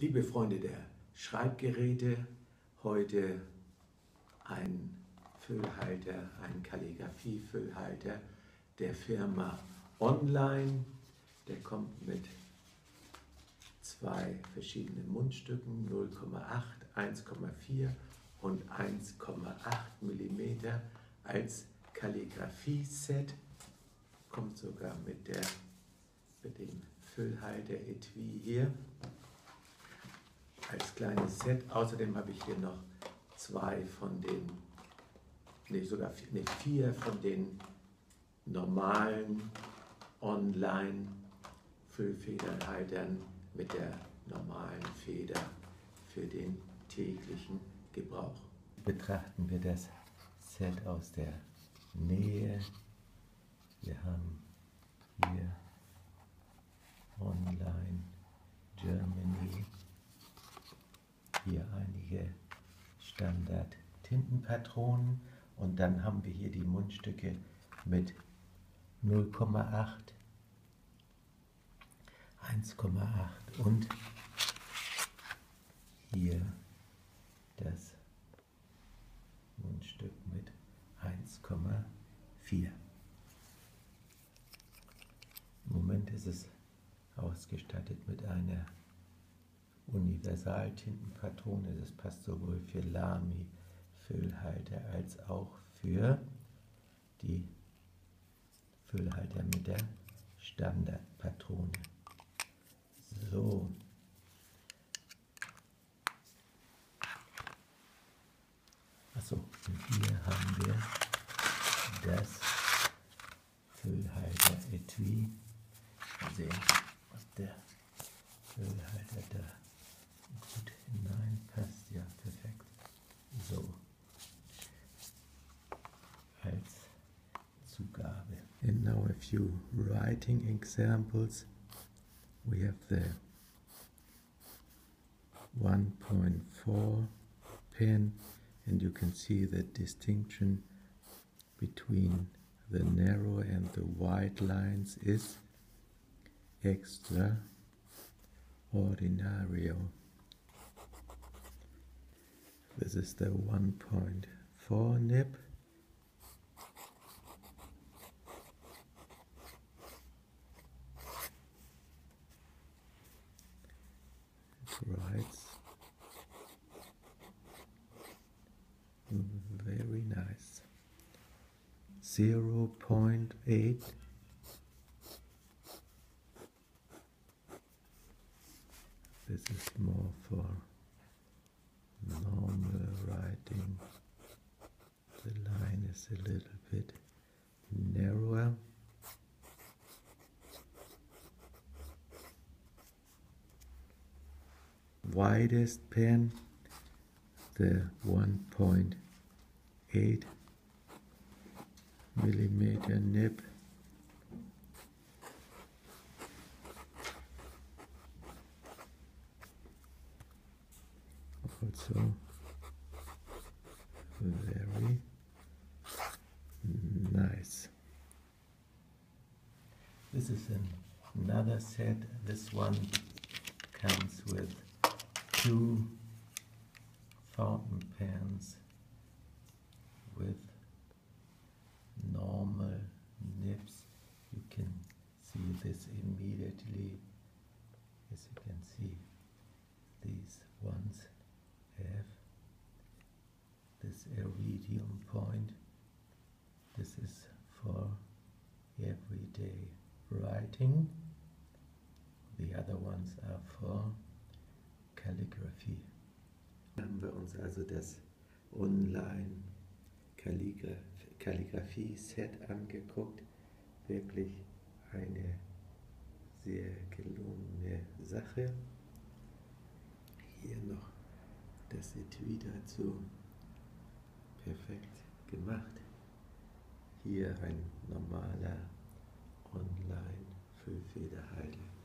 Liebe Freunde der Schreibgeräte, heute ein Füllhalter, ein Kalligrafie-Füllhalter der Firma Online. Der kommt mit zwei verschiedenen Mundstücken, 0,8, 1,4 und 1,8 mm als Kalligrafie-Set. Kommt sogar mit, der, mit dem Füllhalter-Etui hier als kleines Set. Außerdem habe ich hier noch zwei von den, nee, sogar vier, nee, vier von den normalen Online-Füllfederhaltern mit der normalen Feder für den täglichen Gebrauch. Betrachten wir das Set aus der Nähe. Wir haben hier Online Germany hier einige Standard-Tintenpatronen und dann haben wir hier die Mundstücke mit 0,8, 1,8 und hier das Mundstück mit 1,4. Im Moment ist es ausgestattet mit einer Universaltintenpatrone. Das passt sowohl für Lamy, Füllhalter als auch für die Füllhalter mit der Standardpatrone. So. Achso, hier haben wir das Füllhalter-Etui. Mal sehen, was der Füllhalter da And now a few writing examples. We have the 1.4 pen and you can see the distinction between the narrow and the wide lines is extra ordinario. This is the 1.4 nib. Writes very nice. 0 0.8 this is more for normal writing the line is a little bit narrower widest pen, the 1.8 millimeter nib. Also very nice. This is an, another set. This one comes with two fountain pens with normal nibs. You can see this immediately. As you can writing. The other ones are for Kalligraphie. Haben wir uns also das Online-Kalligraphie-Set angeguckt. Wirklich eine sehr gelungene Sache. Hier noch das Etui dazu. Perfekt gemacht. Hier ein normaler 除非他害你。